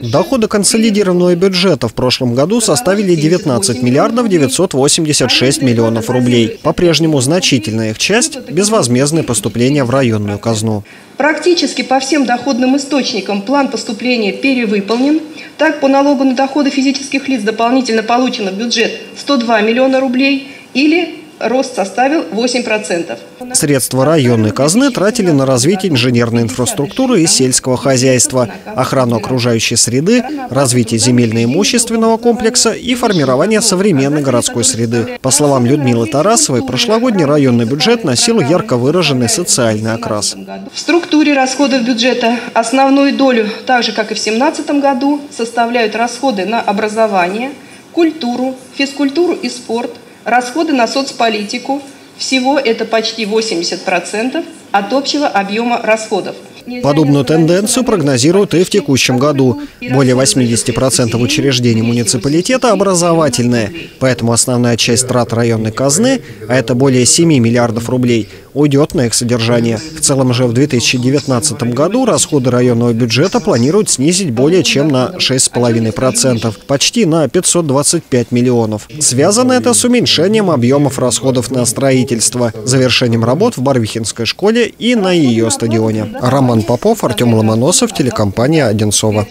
Доходы консолидированного бюджета в прошлом году составили 19 миллиардов 986 миллионов рублей. По-прежнему значительная их часть – безвозмездные поступления в районную казну. Практически по всем доходным источникам план поступления перевыполнен. Так, по налогу на доходы физических лиц дополнительно получено в бюджет 102 миллиона рублей или рост составил 8%. Средства районной казны тратили на развитие инженерной инфраструктуры и сельского хозяйства, охрану окружающей среды, развитие земельно-имущественного комплекса и формирование современной городской среды. По словам Людмилы Тарасовой, прошлогодний районный бюджет носил ярко выраженный социальный окрас. В структуре расходов бюджета основную долю, так же как и в 2017 году, составляют расходы на образование, культуру, физкультуру и спорт – Расходы на соцполитику всего это почти 80% от общего объема расходов. Подобную тенденцию прогнозируют и в текущем году. Более 80% учреждений муниципалитета образовательные, поэтому основная часть трат районной казны, а это более 7 миллиардов рублей, уйдет на их содержание. В целом же в 2019 году расходы районного бюджета планируют снизить более чем на 6,5%, почти на 525 миллионов. Связано это с уменьшением объемов расходов на строительство, завершением работ в Барвихинской школе и на ее стадионе. Роман Попов, Артем Ломоносов, телекомпания «Одинцова».